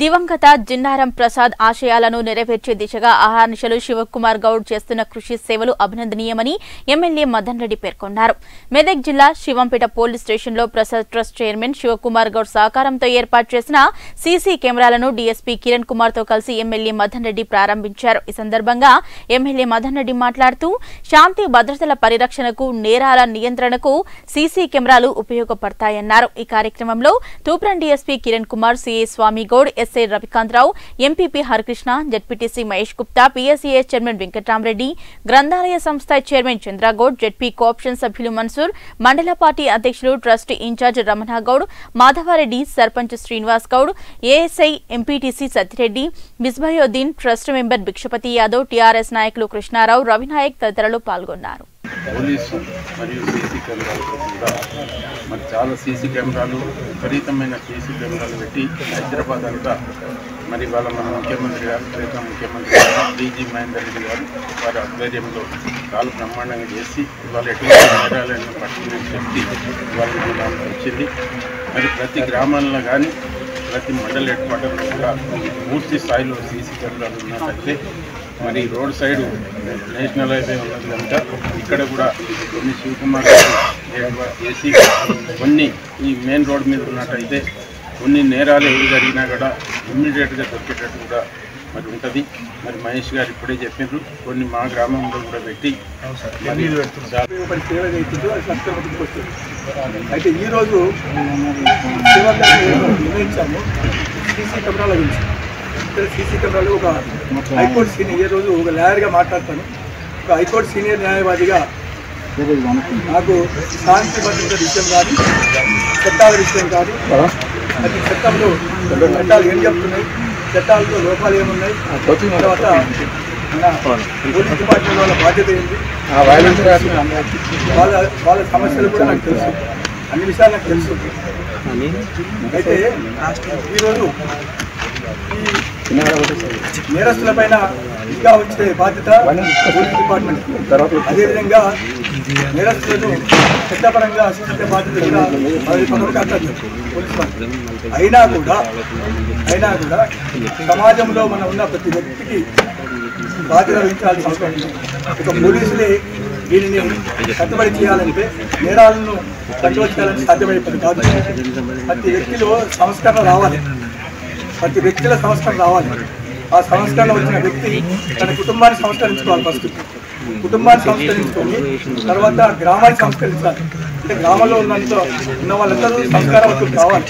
దివంగత జిన్నారం ప్రసాద్ ఆశయాలను నెరవేర్చే దిశగా అహర్నిశలు శివకుమార్ గౌడ్ చేస్తున్న కృషి సేవలు అభినందనీయమని ఎమ్మెల్యే మదన్ రెడ్డి పేర్కొన్నారు. మెదక్ జిల్లా శివంపేట పోలీస్ స్టేషన్లో ప్రసాద్ ట్రస్ట్ చైర్మన్ శివకుమార్ గౌడ్ సహకారంతో ఏర్పాటు చేసిన సీసీ కెమెరాలను డీఎస్పీ కిరణ్ కుమార్తో కలిసి ఎమ్మెల్యే మదన్ రెడ్డి ప్రారంభించారు. ఈ సందర్భంగా ఎమ్మెల్యే మదన్ రెడ్డి మాట్లాడుతూ శాంతి భద్రతల పరిరక్షణకు నేరాల నియంత్రణకు సీసీ కెమెరాలు ఉపయోగపడతాయన్నారు. ఈ కార్యక్రమంలో Toopran DSP Kiran Kumar CA Swamy Goud SI Ravikantharao MPP Harikrishna ZPTC Mahesh Gupta PSES chairman Venkatramareddy గ్రంథాలయ సంస్థ చైర్మన్ చంద్రగౌడ్ జడ్పీ కోఆప్షన్ సభ్యులు మన్సూర్ మండల పార్టీ అధ్యక్షులు trust incharge Ramana Goud Madhavareddy sarpanch Srinivas Goud ASI MPTC Satyareddy Misbayoddin trust member Bhikshapathi Yadav TRS నాయకులు కృష్ణారావు రవినాయక్ తదితరులు పాల్గొన్నారు. Police మరియు CC కెమెరాలతో కూడా. మరి చాలా సీసీ కెమెరాలు విపరీతమైన సీసీ కెమెరాలు పెట్టి హైదరాబాద్ అంతా మరి వాళ్ళ మన ముఖ్యమంత్రి గారు ప్రేత ముఖ్యమంత్రి గారు డీజీ మహేందర్ రెడ్డి గారు వారి ఆధ్వర్యంలో చాలా బ్రహ్మాండంగా చేసి ఇవాళ ఎటువంటి నేరాలను పట్టుకునే శక్తి ఇవాళ వచ్చింది. మరి ప్రతి గ్రామాల్లో కానీ ప్రతి మండల హెడ్ క్వార్టర్లో కూడా పూర్తి స్థాయిలో సీసీ కెమెరాలు ఉన్నట్లయితే మరి రోడ్ సైడ్ నేషనల్ హైవే ఉన్నది కనుక ఇక్కడ కూడా కొన్ని శివకుమార్ చేసి కొన్ని ఈ మెయిన్ రోడ్ మీద ఉన్నట్టయితే కొన్ని నేరాలు ఏవి జరిగినా కూడా ఇమ్మీడియట్గా దొరికేటట్టు కూడా మరి ఉంటుంది. మరి మహేష్ గారు ఇప్పుడే చెప్పారు కొన్ని మా గ్రామంలో కూడా పెట్టి అయితే ఈరోజు నిర్ణయించాము సీసీ కెమెరాల గురించి ఇక్కడ సీసీ కెమెరాలు ఒక హైకోర్టు సీనియర్ ఈ రోజు ఒక లాయర్గా మాట్లాడతాను. ఒక హైకోర్టు సీనియర్ న్యాయవాదిగా నాకు శాంతి భద్రత విషయం కాదు చట్టాల విషయం కాదు. అది చట్టంలో చట్టాలు ఏం చెప్తున్నాయి చట్టాలతో లోపాలు ఏమున్నాయి తర్వాత పోలీస్ డిపార్ట్మెంట్ వాళ్ళ బాధ్యత ఏంటి? వాళ్ళ వాళ్ళ సమస్యలు కూడా నాకు తెలుసు. అన్ని విషయాలు నాకు తెలుసు. అయితే ఈరోజు ఈ నేరస్తుల పైన ఇంకా వచ్చే బాధ్యత పోలీస్ డిపార్ట్మెంట్. అదేవిధంగా నేరస్తులను చట్టపరంగా శిక్షించే బాధ్యత కూడా పోలీస్ అయినా కూడా అయినా కూడా సమాజంలో మనం ఉన్న ప్రతి వ్యక్తికి బాధ్యత వహించాల్సిన అవసరం ఒక పోలీసులే దీనిని కట్టుబడి చేయాలంటే నేరాలను కట్టుబడి చేయాలంటే సాధ్యమైపోతుంది కాదు. ప్రతి వ్యక్తిలో సంస్కరణ రావాలి. ప్రతి వ్యక్తిలో సంస్కరణ రావాలి. ఆ సంస్కరణ వచ్చిన వ్యక్తి తన కుటుంబాన్ని సంస్కరించుకోవాలి ఫస్ట్ కుటుంబాన్ని సంస్కరించుకొని తర్వాత గ్రామాన్ని సంస్కరించాలి. అంటే గ్రామంలో ఉన్నంత ఉన్న వాళ్ళందరూ సంస్కారవంతులు కావాలి.